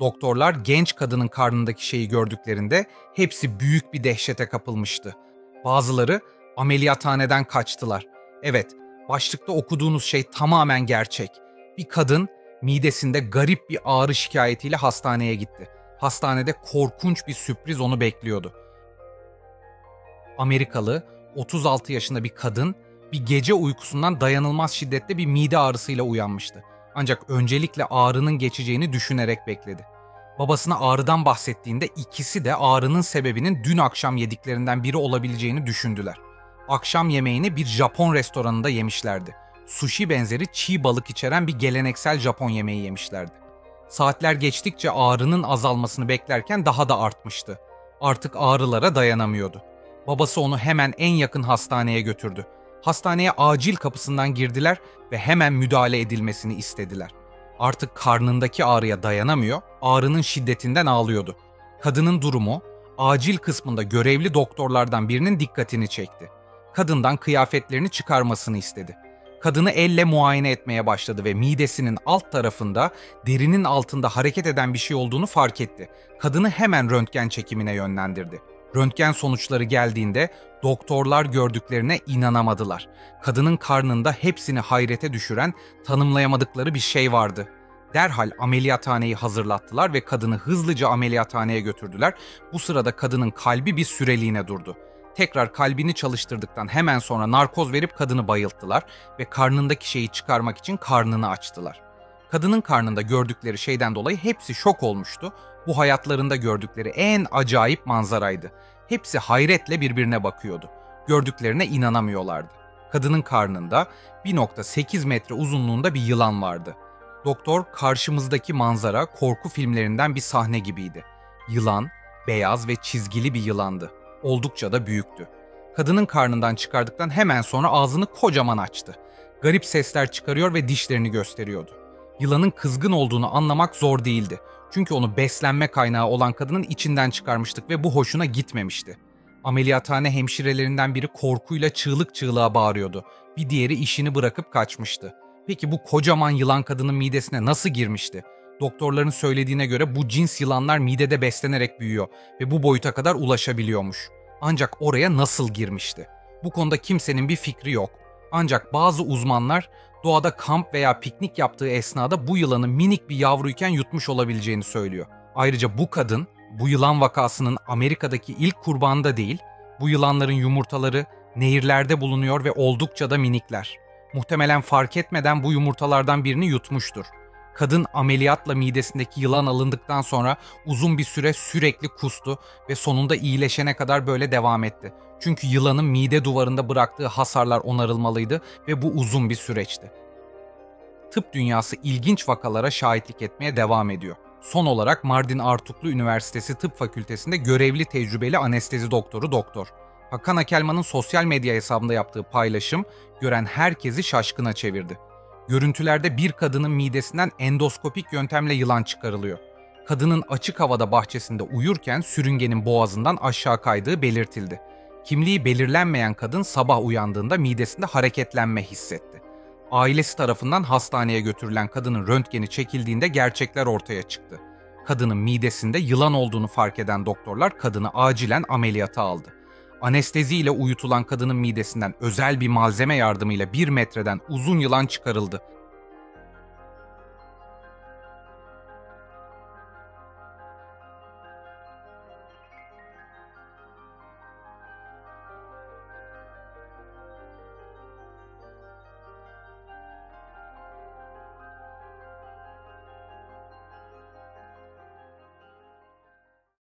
Doktorlar genç kadının karnındaki şeyi gördüklerinde hepsi büyük bir dehşete kapılmıştı. Bazıları ameliyathaneden kaçtılar. Evet, başlıkta okuduğunuz şey tamamen gerçek. Bir kadın midesinde garip bir ağrı şikayetiyle hastaneye gitti. Hastanede korkunç bir sürpriz onu bekliyordu. Amerikalı 36 yaşında bir kadın bir gece uykusundan dayanılmaz şiddette bir mide ağrısıyla uyanmıştı. Ancak öncelikle ağrının geçeceğini düşünerek bekledi. Babasına ağrıdan bahsettiğinde ikisi de ağrının sebebinin dün akşam yediklerinden biri olabileceğini düşündüler. Akşam yemeğini bir Japon restoranında yemişlerdi. Sushi benzeri çiğ balık içeren bir geleneksel Japon yemeği yemişlerdi. Saatler geçtikçe ağrının azalmasını beklerken daha da artmıştı. Artık ağrılara dayanamıyordu. Babası onu hemen en yakın hastaneye götürdü. Hastaneye acil kapısından girdiler ve hemen müdahale edilmesini istediler. Artık karnındaki ağrıya dayanamıyor, ağrının şiddetinden ağlıyordu. Kadının durumu acil kısmında görevli doktorlardan birinin dikkatini çekti. Kadından kıyafetlerini çıkarmasını istedi. Kadını elle muayene etmeye başladı ve midesinin alt tarafında derinin altında hareket eden bir şey olduğunu fark etti. Kadını hemen röntgen çekimine yönlendirdi. Röntgen sonuçları geldiğinde doktorlar gördüklerine inanamadılar. Kadının karnında hepsini hayrete düşüren, tanımlayamadıkları bir şey vardı. Derhal ameliyathaneyi hazırlattılar ve kadını hızlıca ameliyathaneye götürdüler. Bu sırada kadının kalbi bir süreliğine durdu. Tekrar kalbini çalıştırdıktan hemen sonra narkoz verip kadını bayılttılar ve karnındaki şeyi çıkarmak için karnını açtılar. Kadının karnında gördükleri şeyden dolayı hepsi şok olmuştu. Bu hayatlarında gördükleri en acayip manzaraydı. Hepsi hayretle birbirine bakıyordu. Gördüklerine inanamıyorlardı. Kadının karnında 1.8 metre uzunluğunda bir yılan vardı. Doktor karşımızdaki manzara korku filmlerinden bir sahne gibiydi. Yılan, beyaz ve çizgili bir yılandı. Oldukça da büyüktü. Kadının karnından çıkardıktan hemen sonra ağzını kocaman açtı. Garip sesler çıkarıyor ve dişlerini gösteriyordu. Yılanın kızgın olduğunu anlamak zor değildi. Çünkü onu beslenme kaynağı olan kadının içinden çıkarmıştık ve bu hoşuna gitmemişti. Ameliyathane hemşirelerinden biri korkuyla çığlık çığlığa bağırıyordu. Bir diğeri işini bırakıp kaçmıştı. Peki bu kocaman yılan kadının midesine nasıl girmişti? Doktorların söylediğine göre bu cins yılanlar midede beslenerek büyüyor ve bu boyuta kadar ulaşabiliyormuş. Ancak oraya nasıl girmişti? Bu konuda kimsenin bir fikri yok. Ancak bazı uzmanlar doğada kamp veya piknik yaptığı esnada bu yılanı minik bir yavruyken yutmuş olabileceğini söylüyor. Ayrıca bu kadın bu yılan vakasının Amerika'daki ilk kurbanı da değil, bu yılanların yumurtaları nehirlerde bulunuyor ve oldukça da minikler. Muhtemelen fark etmeden bu yumurtalardan birini yutmuştur. Kadın ameliyatla midesindeki yılan alındıktan sonra uzun bir süre sürekli kustu ve sonunda iyileşene kadar böyle devam etti. Çünkü yılanın mide duvarında bıraktığı hasarlar onarılmalıydı ve bu uzun bir süreçti. Tıp dünyası ilginç vakalara şahitlik etmeye devam ediyor. Son olarak Mardin Artuklu Üniversitesi Tıp Fakültesi'nde görevli tecrübeli anestezi doktoru doktor. Hakan Akelman'ın sosyal medya hesabında yaptığı paylaşım gören herkesi şaşkına çevirdi. Görüntülerde bir kadının midesinden endoskopik yöntemle yılan çıkarılıyor. Kadının açık havada bahçesinde uyurken sürüngenin boğazından aşağı kaydığı belirtildi. Kimliği belirlenmeyen kadın sabah uyandığında midesinde hareketlenme hissetti. Ailesi tarafından hastaneye götürülen kadının röntgeni çekildiğinde gerçekler ortaya çıktı. Kadının midesinde yılan olduğunu fark eden doktorlar kadını acilen ameliyata aldı. Anestezi ile uyutulan kadının midesinden özel bir malzeme yardımıyla bir metreden uzun yılan çıkarıldı